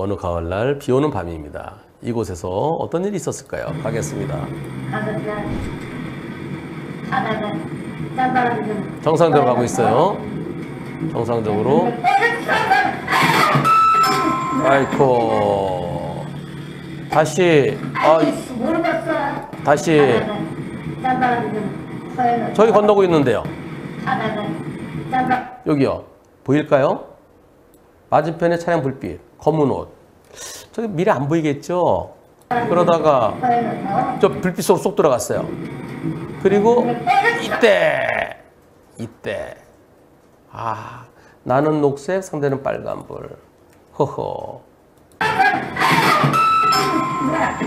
어느 가을날 비 오는 밤입니다. 이곳에서 어떤 일이 있었을까요? 가겠습니다. 정상적으로 가고 있어요. 정상적으로. 아이코. 다시, 아. 다시. 저기 건너고 있는데요. 여기요. 보일까요? 맞은편에 차량 불빛, 검은 옷. 저기 미래 안 보이겠죠? 그러다가 저 불빛 속으로 쏙 들어갔어요. 그리고 이때, 이때. 아, 나는 녹색, 상대는 빨간 불. 허허.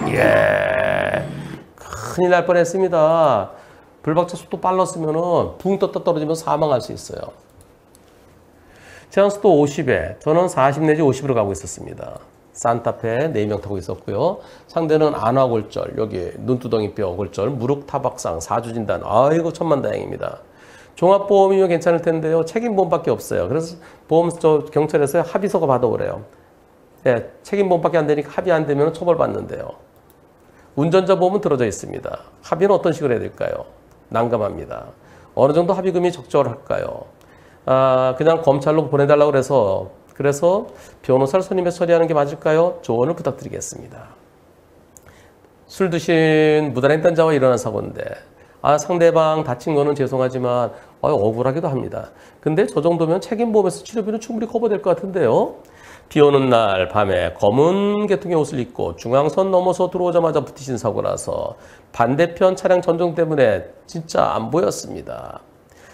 예. 큰일 날 뻔했습니다. 불박차 속도 빨랐으면은 붕 떴다 떨어지면 사망할 수 있어요. 제한 속도 50에 저는 40 내지 50으로 가고 있었습니다. 산타페 4명 타고 있었고요. 상대는 안화골절, 여기 눈두덩이뼈 골절, 무릎 타박상, 사주진단. 아이고 천만다행입니다. 종합보험이면 괜찮을 텐데요. 책임보험밖에 없어요. 그래서 보험 저 경찰에서 합의서가 받아오래요. 네, 책임보험밖에 안 되니까 합의 안 되면 처벌받는데요. 운전자 보험은 들어져 있습니다. 합의는 어떤 식으로 해야 될까요? 난감합니다. 어느 정도 합의금이 적절할까요? 아, 그냥 검찰로 보내달라고 그래서 그래서 변호사를 선임해서 처리하는 게 맞을까요? 조언을 부탁드리겠습니다. 술 드신 무단 횡단자와 일어난 사고인데 아 상대방 다친 거는 죄송하지만 아, 억울하기도 합니다. 근데 저 정도면 책임보험에서 치료비는 충분히 커버될 것 같은데요. 비 오는 날 밤에 검은 계통의 옷을 입고 중앙선 넘어서 들어오자마자 부딪힌 사고라서 반대편 차량 전종 때문에 진짜 안 보였습니다.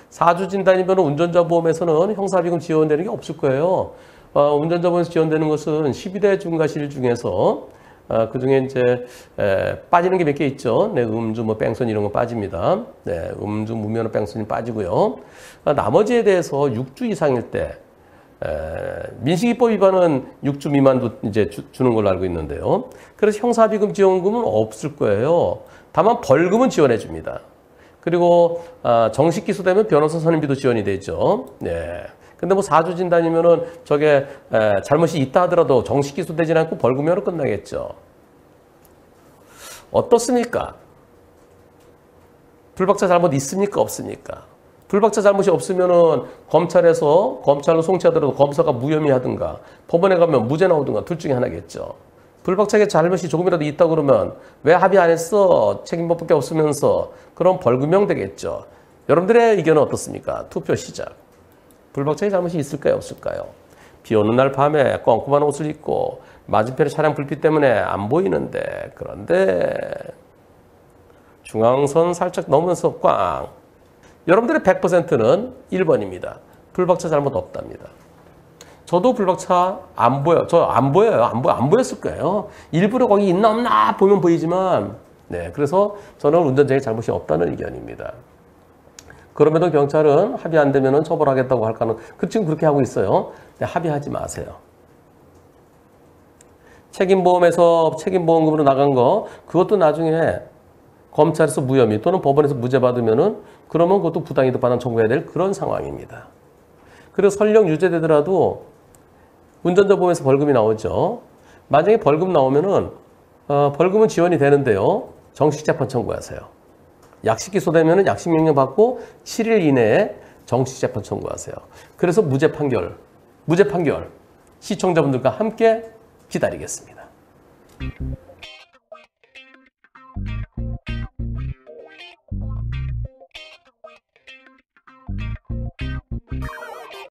사주 진단이면 운전자 보험에서는 형사비금 지원되는 게 없을 거예요. 어, 운전자 보험에서 지원되는 것은 12대 중과실 중에서 어, 그 중에 이제 에, 빠지는 게 몇 개 있죠. 네, 음주, 뭐 뺑소니 이런 거 빠집니다. 네, 음주, 무면허 뺑소니 빠지고요. 어, 나머지에 대해서 6주 이상일 때 에, 민식이법 위반은 6주 미만도 이제 주, 주는 걸로 알고 있는데요. 그래서 형사비금 지원금은 없을 거예요. 다만 벌금은 지원해 줍니다. 그리고 아, 정식 기소되면 변호사 선임비도 지원이 되죠. 네. 근데 뭐 사주 진단이면은 저게 에, 잘못이 있다 하더라도 정식 기소되지 않고 벌금으로 끝나겠죠. 어떻습니까? 불박자 잘못 있습니까? 없습니까? 불박자 잘못이 없으면은 검찰에서 검찰로 송치하더라도 검사가 무혐의 하든가 법원에 가면 무죄 나오든가 둘 중에 하나겠죠. 불박차에 잘못이 조금이라도 있다 그러면 왜 합의 안 했어? 책임법밖에 없으면서 그럼 벌금형 되겠죠. 여러분들의 의견은 어떻습니까? 투표 시작. 불박차에 잘못이 있을까요? 없을까요? 비 오는 날 밤에 꼼꼼한 옷을 입고 맞은편에 차량 불빛 때문에 안 보이는데 그런데 중앙선 살짝 넘으면서 꽝. 여러분들의 100%는 1번입니다. 불박차 잘못 없답니다. 저도 불박차 안 보여. 저 안 보여요. 안 보여. 안 보였을 거예요. 일부러 거기 있나 없나 보면 보이지만, 네. 그래서 저는 운전자의 잘못이 없다는 의견입니다. 그럼에도 경찰은 합의 안 되면 처벌하겠다고 할까는, 그 지금 그렇게 하고 있어요. 네, 합의하지 마세요. 책임보험에서 책임보험금으로 나간 거, 그것도 나중에 검찰에서 무혐의 또는 법원에서 무죄 받으면은 그러면 그것도 부당이득 반환 청구해야 될 그런 상황입니다. 그리고 설령 유죄되더라도 운전자 보험에서 벌금이 나오죠. 만약에 벌금 나오면은 어, 벌금은 지원이 되는데요. 정식 재판 청구하세요. 약식 기소되면은 약식 명령 받고 7일 이내에 정식 재판 청구하세요. 그래서 무죄 판결, 무죄 판결 시청자분들과 함께 기다리겠습니다.